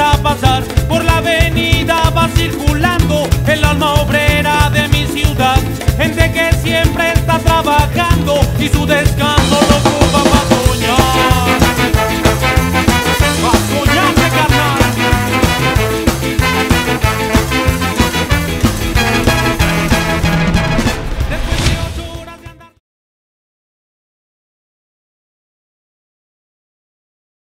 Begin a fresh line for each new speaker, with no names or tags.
a pasar por la avenida va circulando el alma obrera de mi ciudad, gente que siempre está trabajando y su destino.